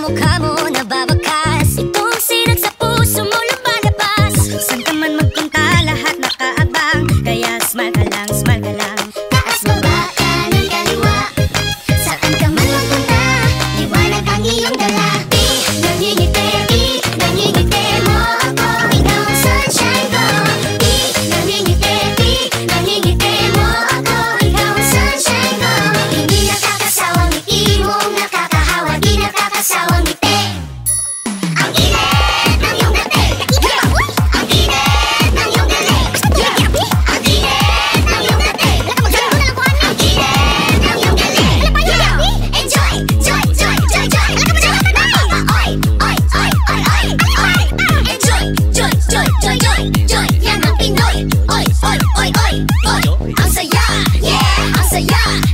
mo nababakas yeah.